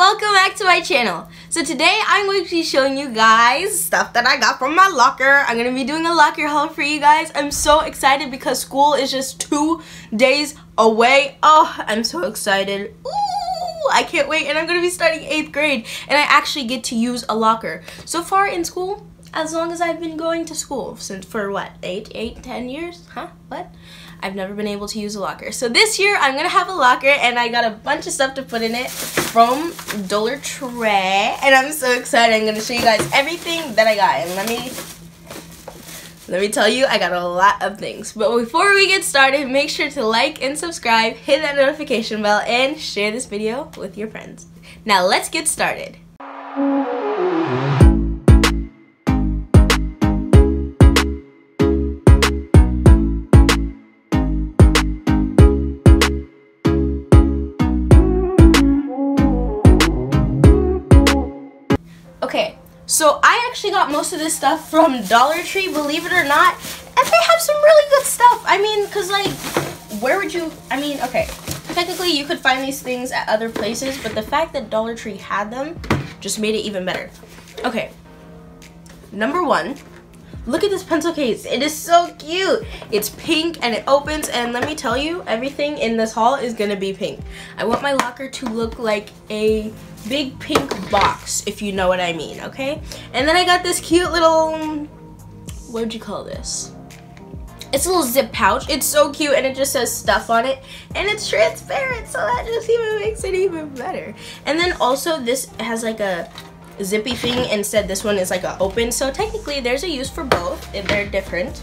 welcome back to my channel. So today I'm going to be showing you guys stuff that I got from my locker. I'm going to be doing a locker haul for you guys. I'm so excited because school is just two days away. Oh, I'm so excited. Ooh, I can't wait and I'm going to be starting 8th grade and I actually get to use a locker. So far in school, as long as I've been going to school since for what, eight, eight, ten years? Huh? What? I've never been able to use a locker. So this year I'm gonna have a locker and I got a bunch of stuff to put in it from Dollar Tree. And I'm so excited. I'm gonna show you guys everything that I got. And let me let me tell you, I got a lot of things. But before we get started, make sure to like and subscribe, hit that notification bell, and share this video with your friends. Now let's get started. Okay, so I actually got most of this stuff from Dollar Tree, believe it or not. And they have some really good stuff. I mean, because, like, where would you... I mean, okay, technically you could find these things at other places, but the fact that Dollar Tree had them just made it even better. Okay, number one, look at this pencil case. It is so cute. It's pink and it opens, and let me tell you, everything in this haul is to be pink. I want my locker to look like a big pink box, if you know what I mean, okay? And then I got this cute little, what would you call this? It's a little zip pouch. It's so cute and it just says stuff on it and it's transparent so that just even makes it even better. And then also this has like a zippy thing instead this one is like open so technically there's a use for both they're different.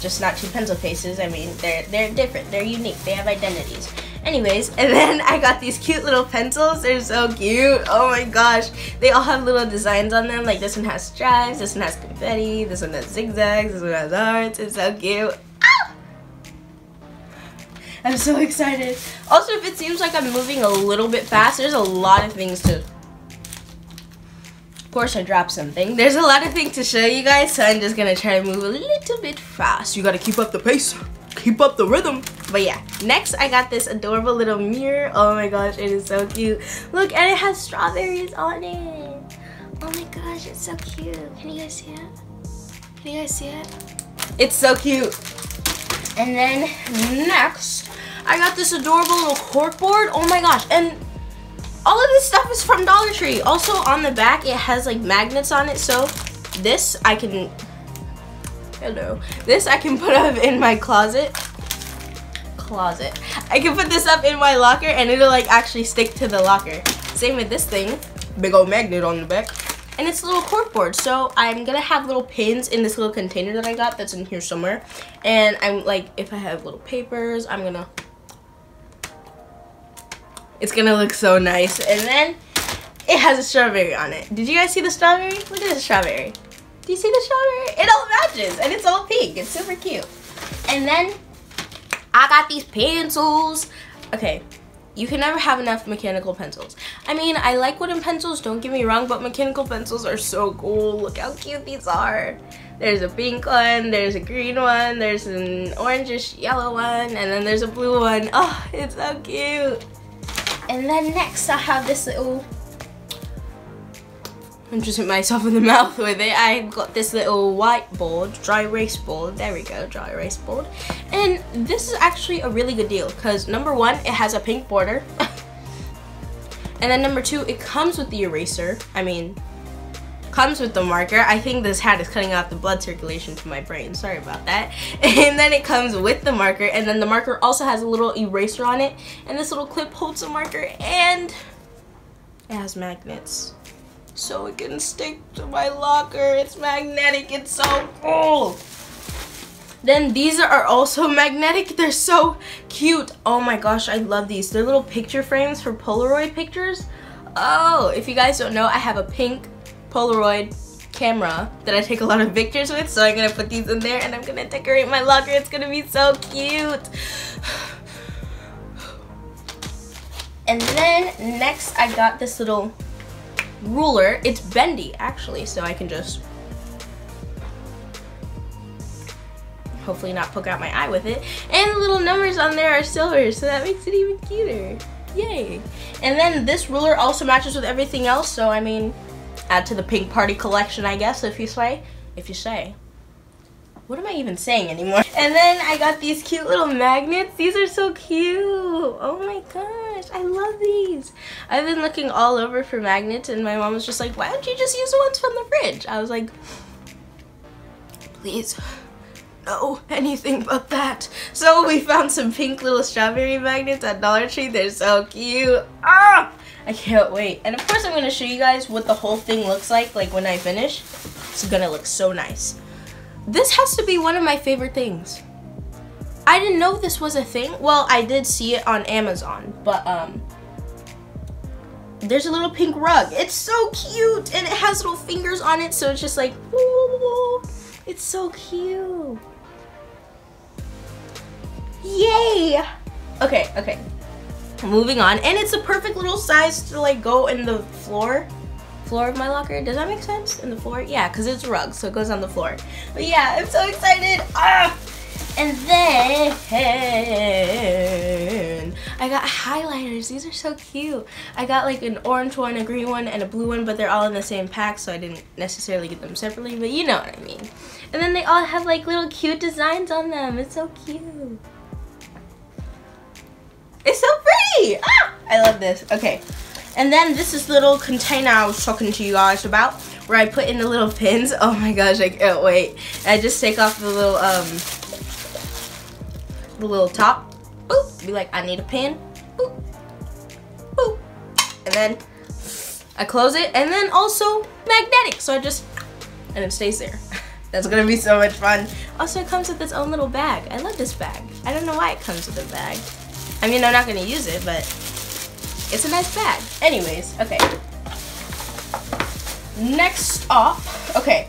Just not two pencil cases. I mean they're they're different. They're unique. They have identities. Anyways, and then I got these cute little pencils. They're so cute. Oh my gosh. They all have little designs on them. Like this one has stripes, this one has confetti, this one has zigzags, this one has hearts. It's so cute. Ah! I'm so excited. Also, if it seems like I'm moving a little bit fast, there's a lot of things to... Of course, I dropped something. There's a lot of things to show you guys, so I'm just gonna try to move a little bit fast. You gotta keep up the pace. Keep up the rhythm. But yeah, next I got this adorable little mirror. Oh my gosh, it is so cute. Look, and it has strawberries on it. Oh my gosh, it's so cute. Can you guys see it? Can you guys see it? It's so cute. And then next, I got this adorable little cork board. Oh my gosh, and all of this stuff is from Dollar Tree. Also on the back, it has like magnets on it. So this I can hello. This I can put up in my closet. Closet. I can put this up in my locker and it'll like actually stick to the locker. Same with this thing. Big old magnet on the back. And it's a little corkboard. So I'm gonna have little pins in this little container that I got that's in here somewhere. And I'm like, if I have little papers, I'm gonna it's gonna look so nice. And then it has a strawberry on it. Did you guys see the strawberry? Look at the strawberry. Do you see the strawberry? It all matches and it's all pink. It's super cute. And then I got these pencils. Okay, you can never have enough mechanical pencils. I mean, I like wooden pencils, don't get me wrong, but mechanical pencils are so cool. Look how cute these are. There's a pink one, there's a green one, there's an orangish yellow one, and then there's a blue one. Oh, it's so cute. And then next I have this little I'm just hit myself in the mouth with it. I've got this little whiteboard, dry erase board. There we go, dry erase board. And this is actually a really good deal because number one, it has a pink border. and then number two, it comes with the eraser. I mean, comes with the marker. I think this hat is cutting out the blood circulation to my brain. Sorry about that. And then it comes with the marker. And then the marker also has a little eraser on it. And this little clip holds the marker. And it has magnets so it can stick to my locker. It's magnetic. It's so cool. Then these are also magnetic. They're so cute. Oh my gosh, I love these. They're little picture frames for Polaroid pictures. Oh, if you guys don't know, I have a pink Polaroid camera that I take a lot of pictures with. So I'm to put these in there and I'm to decorate my locker. It's to be so cute. And then next I got this little ruler. It's bendy actually, so I can just hopefully not poke out my eye with it. And the little numbers on there are silver, so that makes it even cuter. Yay. And then this ruler also matches with everything else, so I mean, add to the pink party collection, I guess, if you say. If you say. What am I even saying anymore? And then I got these cute little magnets. These are so cute. Oh my gosh, I love these. I've been looking all over for magnets and my mom was just like, why don't you just use the ones from the fridge? I was like, please, no, anything but that. So we found some pink little strawberry magnets at Dollar Tree. They're so cute. Ah! I can't wait. And of course I'm going to show you guys what the whole thing looks like, like when I finish. It's going to look so nice. This has to be one of my favorite things. I didn't know this was a thing. Well, I did see it on Amazon, but um, there's a little pink rug. It's so cute, and it has little fingers on it, so it's just like, ooh, it's so cute. Yay! Okay, okay. Moving on, and it's a perfect little size to like go in the floor floor of my locker. Does that make sense? In the floor? Yeah, because it's a rug, so it goes on the floor. But yeah, I'm so excited. Ah! And then I got highlighters. These are so cute. I got like an orange one, a green one, and a blue one, but they're all in the same pack, so I didn't necessarily get them separately, but you know what I mean. And then they all have like little cute designs on them. It's so cute. It's so pretty! Ah! I love this. Okay, and then this is little container I was talking to you guys about where I put in the little pins. Oh my gosh, I can't wait. And I just take off the little um the little top. Boop. Be like, I need a pin. Boop. Boop. And then I close it and then also magnetic. So I just and it stays there. That's gonna be so much fun. Also, it comes with its own little bag. I love this bag. I don't know why it comes with a bag. I mean, I'm not gonna use it, but it's a nice bag. Anyways, okay. Next up, okay.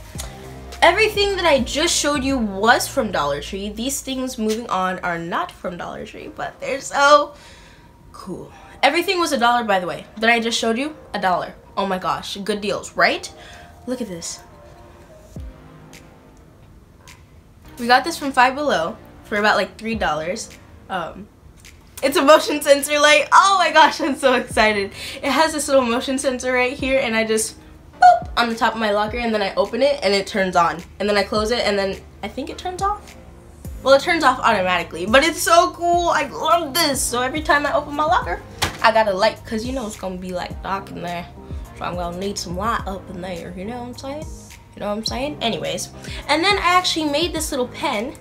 Everything that I just showed you was from Dollar Tree. These things moving on are not from Dollar Tree, but they're so cool. Everything was a dollar, by the way, that I just showed you, a dollar. Oh my gosh, good deals, right? Look at this. We got this from Five Below for about like $3. Um, it's a motion sensor light. Oh my gosh, I'm so excited. It has this little motion sensor right here and I just boop on the top of my locker and then I open it and it turns on. And then I close it and then I think it turns off. Well, it turns off automatically, but it's so cool. I love this. So every time I open my locker, I got a light because you know it's going to be like dark in there. So I'm going to need some light up in there. You know what I'm saying? You know what I'm saying? Anyways, and then I actually made this little pen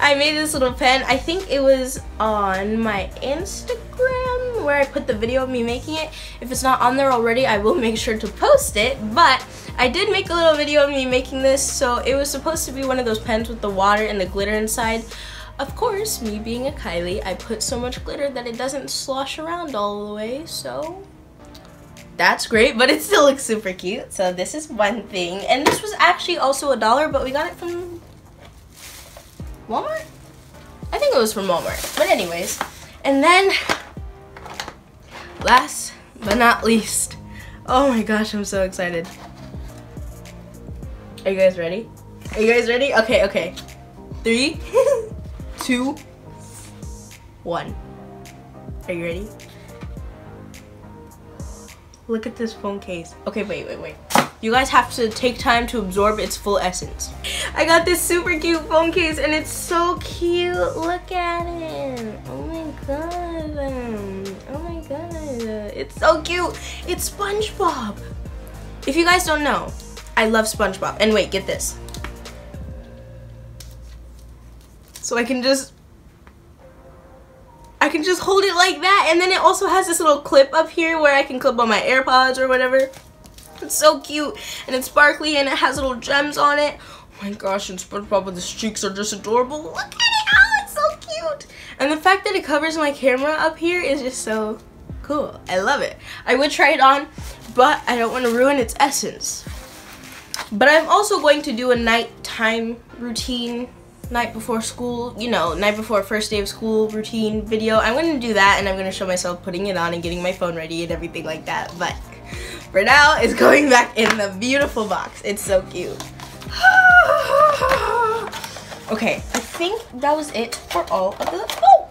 I made this little pen. I think it was on my Instagram where I put the video of me making it. If it's not on there already, I will make sure to post it. But I did make a little video of me making this, so it was supposed to be one of those pens with the water and the glitter inside. Of course, me being Akiley, I put so much glitter that it doesn't slosh around all the way, so that's great, but it still looks super cute. So this is one thing. And this was actually also a dollar, but we got it from Walmart? I think it was from Walmart. But anyways, and then last but not least, oh my gosh, I'm so excited. Are you guys ready? Are you guys ready? Okay, okay. Three, two, one. Are you ready? Look at this phone case. Okay, wait, wait, wait. You guys have to take time to absorb its full essence. I got this super cute phone case and it's so cute. Look at it. Oh my god. Oh my god. It's so cute. It's SpongeBob. If you guys don't know, I love SpongeBob. And wait, get this. So I can just I can just hold it like that and then it also has this little clip up here where I can clip on my AirPods or whatever. It's so cute and it's sparkly and it has little gems on it. Oh my gosh, and SpongeBob with his cheeks are just adorable. Look at it, oh, it's so cute. And the fact that it covers my camera up here is just so cool. I love it. I would try it on, but I don't want to ruin its essence. But I'm also going to do a nighttime routine night before school, you know, night before first day of school routine video. I'm going to do that and I'm going to show myself putting it on and getting my phone ready and everything like that. But for now, it's going back in the beautiful box. It's so cute. okay, I think that was it for all of the, oh!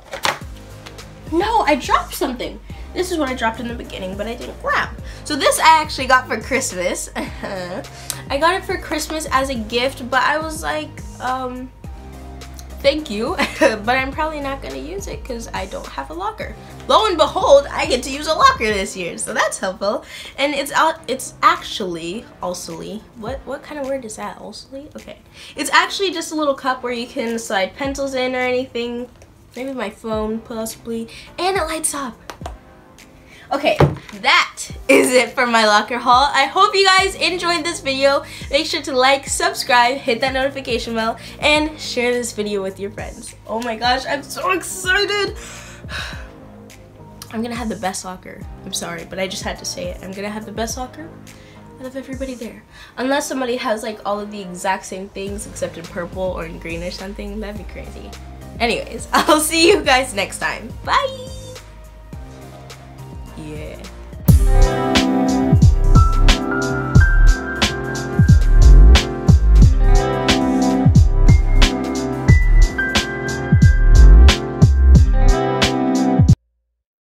No, I dropped something. This is what I dropped in the beginning, but I didn't grab. So this I actually got for Christmas. I got it for Christmas as a gift, but I was like, um, thank you, but I'm probably not gonna use it because I don't have a locker. Lo and behold, I get to use a locker this year, so that's helpful. And it's out. It's actually also what what kind of word is that? Also, okay. It's actually just a little cup where you can slide pencils in or anything. Maybe my phone, possibly, and it lights up. Okay, that is it for my locker haul. I hope you guys enjoyed this video. Make sure to like, subscribe, hit that notification bell, and share this video with your friends. Oh my gosh, I'm so excited. I'm gonna have the best locker. I'm sorry, but I just had to say it. I'm gonna have the best locker out of everybody there. Unless somebody has like all of the exact same things except in purple or in green or something, that'd be crazy. Anyways, I'll see you guys next time. Bye! Yeah.